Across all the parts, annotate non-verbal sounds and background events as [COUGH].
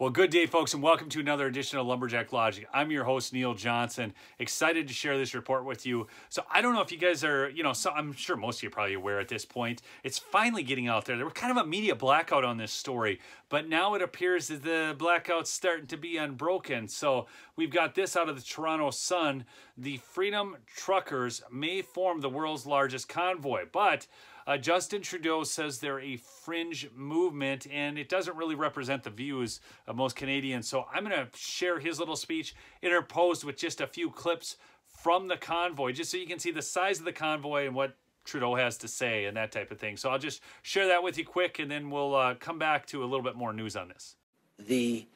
Well, good day, folks, and welcome to another edition of Lumberjack Logic. I'm your host, Neil Johnson. Excited to share this report with you. So, I don't know if you guys are, you know, so I'm sure most of you are probably aware at this point. It's finally getting out there. There was kind of a media blackout on this story, but now it appears that the blackout's starting to be unbroken. So, we've got this out of the Toronto Sun. The Freedom Truckers may form the world's largest convoy, but uh, Justin Trudeau says they're a fringe movement and it doesn't really represent the views of most Canadians. So I'm going to share his little speech interposed with just a few clips from the convoy, just so you can see the size of the convoy and what Trudeau has to say and that type of thing. So I'll just share that with you quick and then we'll uh, come back to a little bit more news on this. The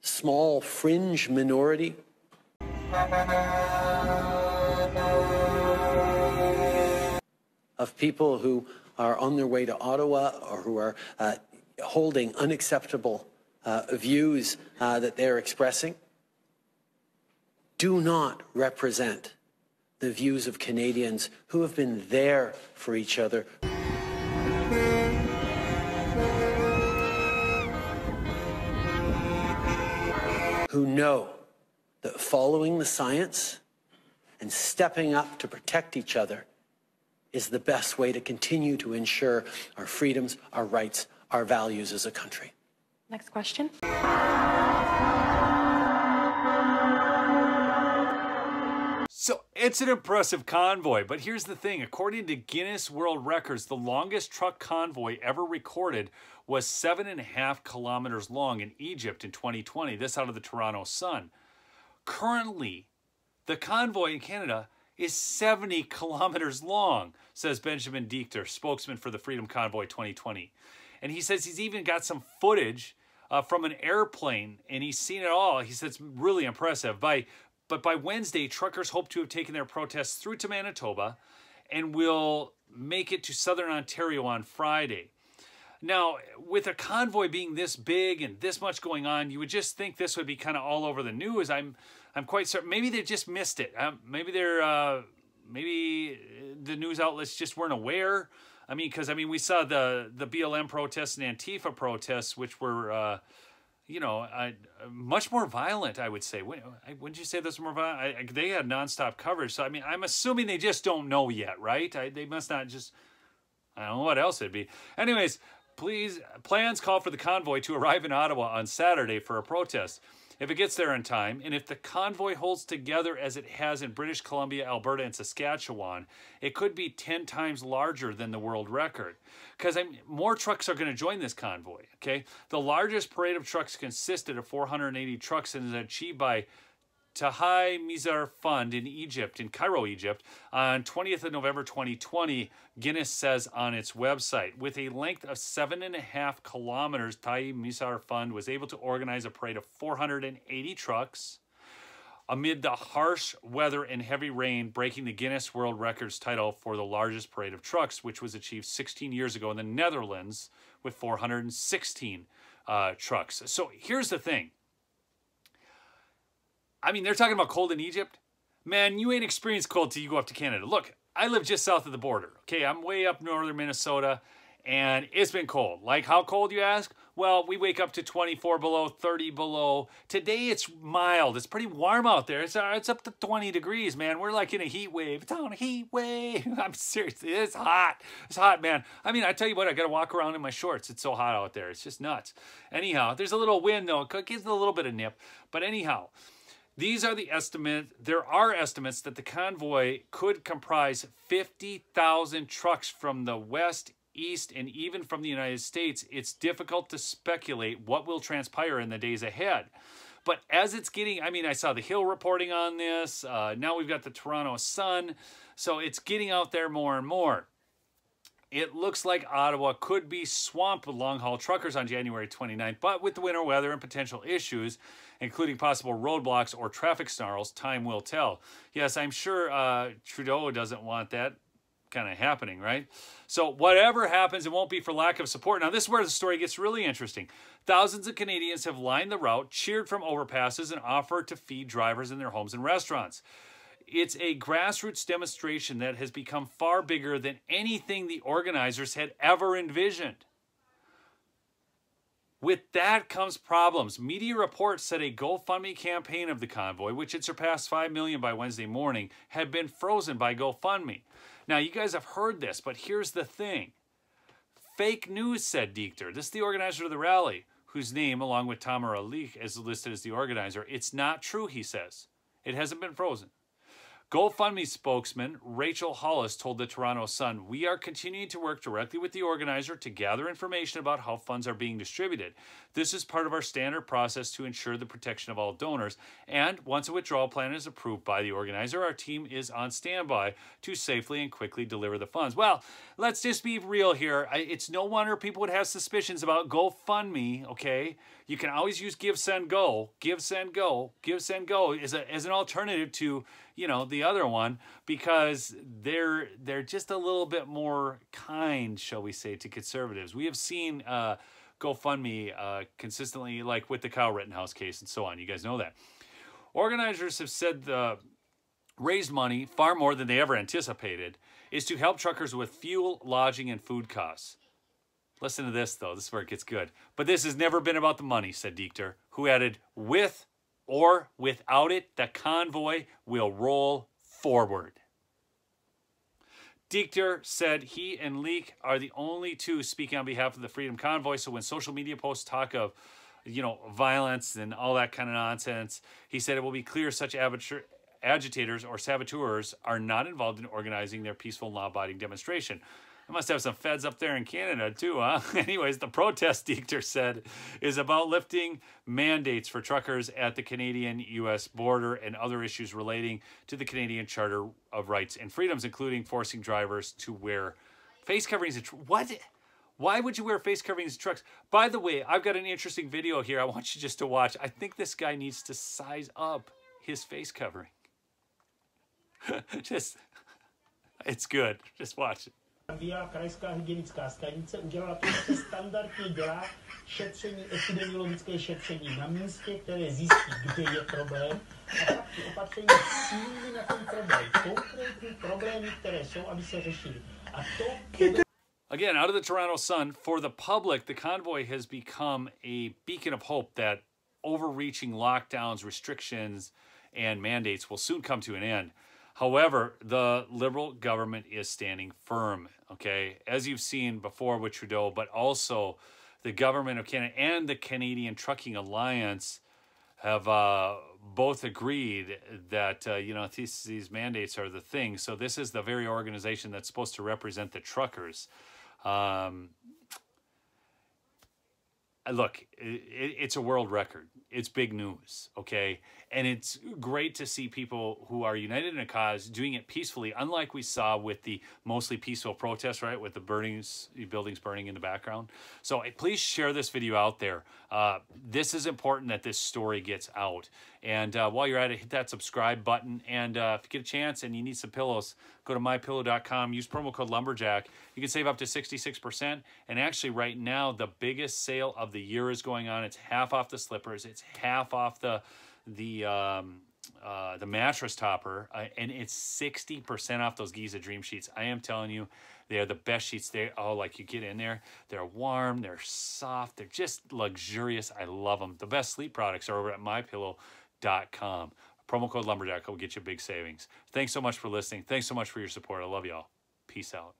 small fringe minority of people who are on their way to Ottawa or who are uh, holding unacceptable uh, views uh, that they're expressing do not represent the views of Canadians who have been there for each other. Who know that following the science and stepping up to protect each other is the best way to continue to ensure our freedoms, our rights, our values as a country. Next question. So it's an impressive convoy, but here's the thing. According to Guinness World Records, the longest truck convoy ever recorded was seven and a half kilometers long in Egypt in 2020. This out of the Toronto Sun. Currently, the convoy in Canada is 70 [LAUGHS] kilometers long, says Benjamin Dichter, spokesman for the Freedom Convoy 2020. And he says he's even got some footage uh, from an airplane and he's seen it all. He says it's really impressive. By, but by Wednesday, truckers hope to have taken their protests through to Manitoba and will make it to southern Ontario on Friday. Now, with a convoy being this big and this much going on, you would just think this would be kind of all over the news. I'm I'm quite certain. Maybe they just missed it. Um, maybe they're uh, maybe the news outlets just weren't aware. I mean, because I mean, we saw the the BLM protests and Antifa protests, which were. Uh, you know, uh, much more violent, I would say. Wouldn't you say those were more violent? I, they had nonstop coverage. So, I mean, I'm assuming they just don't know yet, right? I, they must not just, I don't know what else it'd be. Anyways, please, plans call for the convoy to arrive in Ottawa on Saturday for a protest if it gets there in time, and if the convoy holds together as it has in British Columbia, Alberta, and Saskatchewan, it could be 10 times larger than the world record. Because more trucks are going to join this convoy, okay? The largest parade of trucks consisted of 480 trucks and is achieved by Tahya Misr Fund in Egypt, in Cairo, Egypt, on 20th of November 2020, Guinness says on its website. With a length of seven and a half kilometers, Tahya Misr Fund was able to organize a parade of 480 trucks amid the harsh weather and heavy rain, breaking the Guinness World Records title for the largest parade of trucks, which was achieved 16 years ago in the Netherlands with 416 uh, trucks. So here's the thing I mean, they're talking about cold in Egypt. Man, you ain't experienced cold till you go up to Canada. Look, I live just south of the border. Okay, I'm way up northern Minnesota, and it's been cold. Like how cold, you ask? Well, we wake up to 24 below, 30 below. Today it's mild. It's pretty warm out there. It's, uh, it's up to 20 degrees, man. We're like in a heat wave. It's on a heat wave. [LAUGHS] I'm serious. It's hot. It's hot, man. I mean, I tell you what, I got to walk around in my shorts. It's so hot out there. It's just nuts. Anyhow, there's a little wind, though. It gives a little bit of nip. But anyhow, these are the estimates. There are estimates that the convoy could comprise 50,000 trucks from the west, east, and even from the United States. It's difficult to speculate what will transpire in the days ahead. But as it's getting, I mean, I saw the Hill reporting on this. Uh, now we've got the Toronto Sun. So it's getting out there more and more. It looks like Ottawa could be swamped with long haul truckers on January 29th, but with the winter weather and potential issues, including possible roadblocks or traffic snarls, time will tell. Yes, I'm sure uh, Trudeau doesn't want that kind of happening, right? So whatever happens, it won't be for lack of support. Now, this is where the story gets really interesting. Thousands of Canadians have lined the route, cheered from overpasses, and offered to feed drivers in their homes and restaurants. It's a grassroots demonstration that has become far bigger than anything the organizers had ever envisioned. With that comes problems. Media reports said a GoFundMe campaign of the convoy, which had surpassed 5 million by Wednesday morning, had been frozen by GoFundMe. Now, you guys have heard this, but here's the thing. Fake news, said Dichter. This is the organizer of the rally, whose name, along with Tamara Lich, is listed as the organizer. It's not true, he says. It hasn't been frozen. GoFundMe spokesman Rachel Hollis told the Toronto Sun, We are continuing to work directly with the organizer to gather information about how funds are being distributed. This is part of our standard process to ensure the protection of all donors. And once a withdrawal plan is approved by the organizer, our team is on standby to safely and quickly deliver the funds. Well, let's just be real here. It's no wonder people would have suspicions about GoFundMe, okay? You can always use Give, Send, Go. Give, Send, Go. Give, Send, Go is a, as an alternative to you know the other one because they're they're just a little bit more kind, shall we say, to conservatives. We have seen uh, GoFundMe uh, consistently, like with the Kyle Rittenhouse case and so on. You guys know that. Organizers have said the raised money far more than they ever anticipated is to help truckers with fuel, lodging, and food costs. Listen to this, though. This is where it gets good. But this has never been about the money, said Dichter, who added, with or without it, the convoy will roll forward. Dichter said he and Leek are the only two speaking on behalf of the Freedom Convoy. So when social media posts talk of, you know, violence and all that kind of nonsense, he said it will be clear such agitators or saboteurs are not involved in organizing their peaceful law-abiding demonstration. I must have some feds up there in Canada too, huh? [LAUGHS] Anyways, the protest, [LAUGHS] Dichter said, is about lifting mandates for truckers at the Canadian-U.S. border and other issues relating to the Canadian Charter of Rights and Freedoms, including forcing drivers to wear face coverings. What? Why would you wear face coverings in trucks? By the way, I've got an interesting video here I want you just to watch. I think this guy needs to size up his face covering. [LAUGHS] just, it's good. Just watch it. Krajská hygienická stanice udělala standardně dělá šetření, epidemiologické šetření na místě, které zjistí, kde je problém a pak ty opatření cílí na ten problém. Konkrétní problémy, které jsou, aby se řešily. A to Again, out of the Toronto Sun, for the public, the convoy has become a beacon of hope that overreaching lockdowns, restrictions, and mandates will soon come to an end. However, the Liberal government is standing firm, okay, as you've seen before with Trudeau, but also the government of Canada and the Canadian Trucking Alliance have uh, both agreed that, uh, you know, these, these mandates are the thing. So this is the very organization that's supposed to represent the truckers. Um, look, it, it's a world record. It's big news, okay? And it's great to see people who are united in a cause doing it peacefully, unlike we saw with the mostly peaceful protests, right? With the burnings, buildings burning in the background. So please share this video out there. Uh, this is important that this story gets out. And uh, while you're at it, hit that subscribe button. And uh, if you get a chance and you need some pillows, go to mypillow.com, use promo code Lumberjack. You can save up to 66%. And actually, right now, the biggest sale of the year is going on. It's half off the slippers, it's half off the the um, uh, the mattress topper, uh, and it's 60% off those Giza Dream Sheets. I am telling you, they are the best sheets. They oh, like you get in there, they're warm, they're soft, they're just luxurious. I love them. The best sleep products are over at mypillow.com. Promo code Lumberjack will get you big savings. Thanks so much for listening. Thanks so much for your support. I love y'all. Peace out.